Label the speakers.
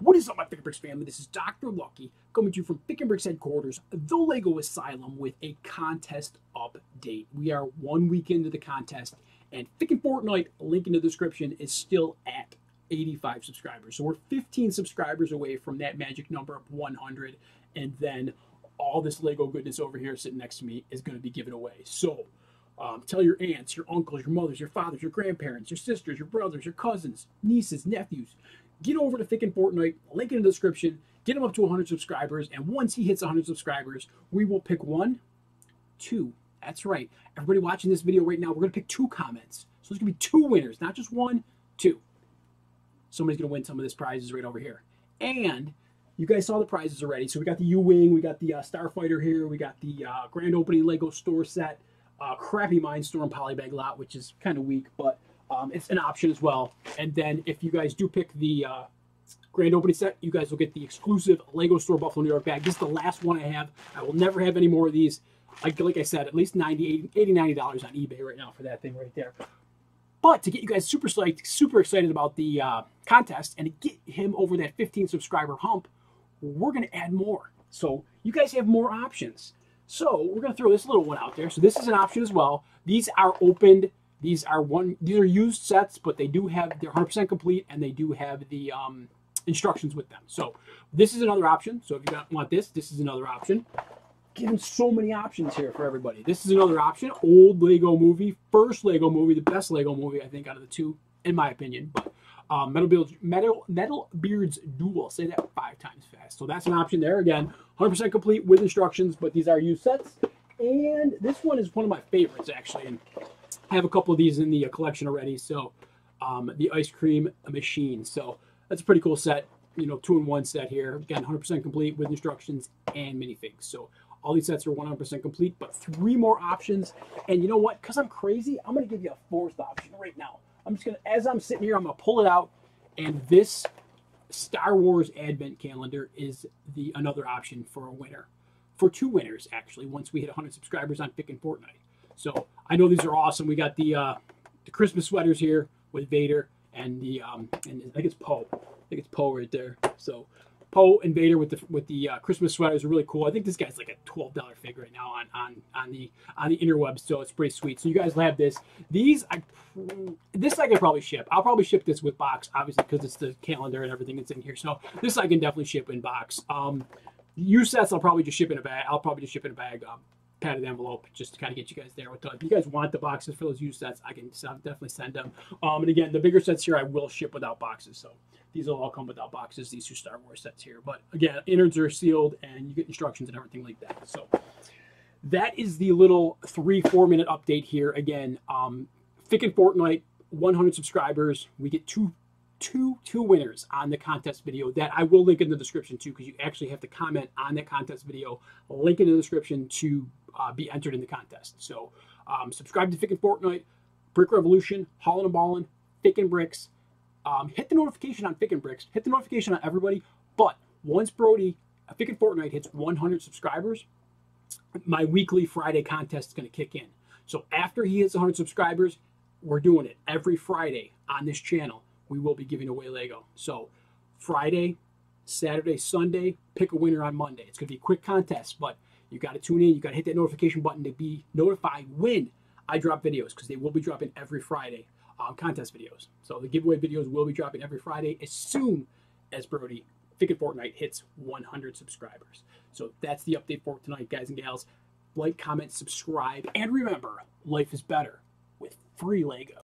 Speaker 1: What is up, my Fikin Bricks family? This is Dr. Lucky coming to you from Fikin Bricks headquarters, the Lego Asylum, with a contest update. We are one week into the contest, and Fikin Fortnite, link in the description, is still at 85 subscribers. So we're 15 subscribers away from that magic number of 100, and then all this Lego goodness over here sitting next to me is going to be given away. So um, tell your aunts, your uncles, your mothers, your fathers, your grandparents, your sisters, your brothers, your cousins, nieces, nephews get over to Fikin Fortnite, link in the description, get him up to 100 subscribers, and once he hits 100 subscribers, we will pick one, two. That's right. Everybody watching this video right now, we're going to pick two comments. So there's going to be two winners, not just one, two. Somebody's going to win some of this prizes right over here. And you guys saw the prizes already. So we got the U-Wing, we got the uh, Starfighter here, we got the uh, grand opening Lego store set, uh, crappy Mindstorm polybag lot, which is kind of weak, but um, it's an option as well. And then if you guys do pick the uh, grand opening set, you guys will get the exclusive Lego Store Buffalo, New York bag. This is the last one I have. I will never have any more of these. Like, like I said, at least 90 80 $90 on eBay right now for that thing right there. But to get you guys super psyched, super excited about the uh, contest and to get him over that 15 subscriber hump, we're going to add more. So you guys have more options. So we're going to throw this little one out there. So this is an option as well. These are opened these are one. These are used sets, but they do have they're 100% complete, and they do have the um, instructions with them. So this is another option. So if you want this, this is another option. Given so many options here for everybody. This is another option. Old Lego movie, first Lego movie, the best Lego movie I think out of the two, in my opinion. But um, Metal Beards, Metal Metal Beards Duel. Say that five times fast. So that's an option there. Again, 100% complete with instructions, but these are used sets. And this one is one of my favorites actually. And I have a couple of these in the uh, collection already. So um, the ice cream machine. So that's a pretty cool set. You know, two in one set here. Again, 100% complete with instructions and minifigs. So all these sets are 100% complete, but three more options. And you know what? Because I'm crazy, I'm going to give you a fourth option right now. I'm just going to, as I'm sitting here, I'm going to pull it out. And this Star Wars Advent Calendar is the another option for a winner. For two winners, actually, once we hit 100 subscribers on Fikin Fortnite. So I know these are awesome. We got the uh, the Christmas sweaters here with Vader and the um, and I think it's Poe. I think it's Poe right there. So Poe and Vader with the with the uh, Christmas sweaters are really cool. I think this guy's like a twelve dollar figure right now on on on the on the interweb, so it's pretty sweet. So you guys will have this. These I this I can probably ship. I'll probably ship this with box, obviously because it's the calendar and everything that's in here. So this I can definitely ship in box. Um, U sets I'll probably just ship in a bag. I'll probably just ship in a bag. Um, padded envelope just to kind of get you guys there with the, if you guys want the boxes for those used sets i can definitely send them. Um, and again the bigger sets here i will ship without boxes so these will all come without boxes these two star wars sets here. But again innards are sealed and you get instructions and everything like that. So that is the little three four minute update here. Again um Fikin Fortnite 100 subscribers. We get two two two winners on the contest video that I will link in the description too because you actually have to comment on that contest video. Link in the description to uh, be entered in the contest. So um, subscribe to Fikin Fortnite, Brick Revolution, Hauling and Balling, Thick and Bricks. Um, hit the notification on Fikin Bricks. Hit the notification on everybody. But once Brody, Fikin Fortnite hits 100 subscribers, my weekly Friday contest is going to kick in. So after he hits 100 subscribers, we're doing it every Friday on this channel. We will be giving away Lego. So Friday, Saturday, Sunday, pick a winner on Monday. It's going to be a quick contest, but you got to tune in. You got to hit that notification button to be notified when I drop videos because they will be dropping every Friday um, contest videos. So the giveaway videos will be dropping every Friday as soon as Brody Fikin Fortnite hits 100 subscribers. So that's the update for tonight, guys and gals. Like, comment, subscribe, and remember, life is better with free Lego.